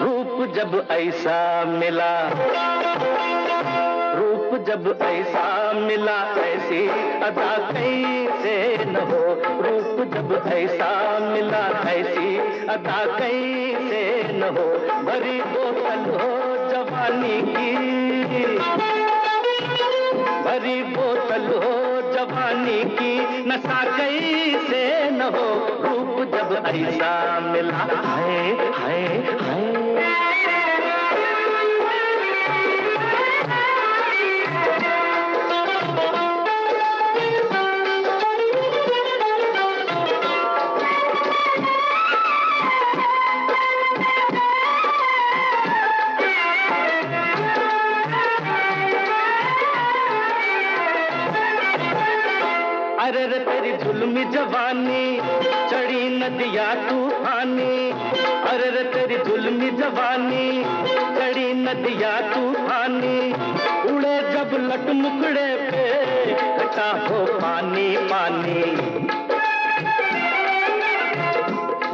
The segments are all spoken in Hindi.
रूप जब ऐसा मिला, रूप जब ऐसा मिला, ऐसी अदा कैसे न हो। रूप जब ऐसा मिला, ऐसी अदा कैसे न हो। भरी बोतल हो जवानी की, भरी बोतल हो जवानी की नशा कैसे न हो रूप जब ऐसा मिला है है है अरे रे, तेरी जुल्मी जवानी, चढ़ी नदिया तूफानी। अरे रे, तेरी जुल्मी जवानी, चढ़ी नदिया तूफानी। उड़े जब लट मुकड़े पे, कटा हो पानी पानी।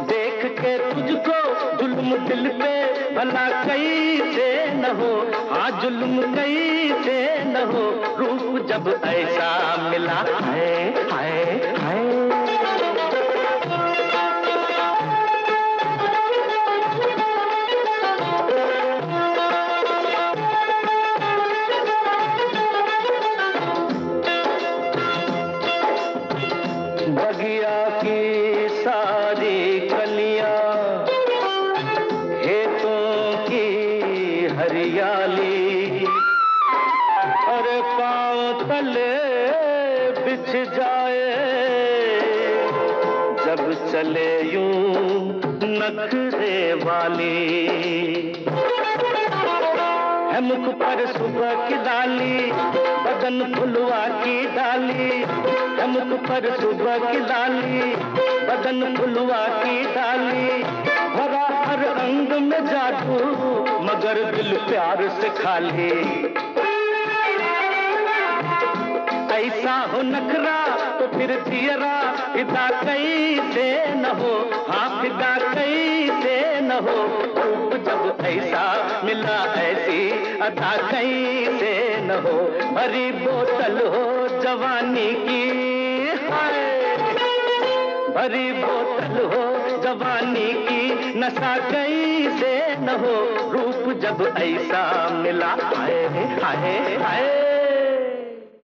देख के तुझको जुल्म दिल पे भला कई कैसे न हो हाँ जुल्म कैसे न हो, रूप जब ऐसा मिला है है हरियाली अरे पाँव तले बिछ जाए। जब चले यूँ नखरे वाली। है मुख पर सुबह की डाली बदन फुलवा की डाली। है मुख पर सुबह की डाली बदन फुलवा की डाली। भरा हर अंग में जादू मगर दिल प्यार से खाली ऐसा हो नखरा तो फिर जियरा, फिदा से न हो? हाँ फिदा कैसे न हो? रूप जब ऐसा मिला ऐसी अदा से न हो? भरी बोतल हो जवानी की। भरी बोतल हो, जवानी की नशा कैसे न हो। रूप जब ऐसा मिला, आए आए हाय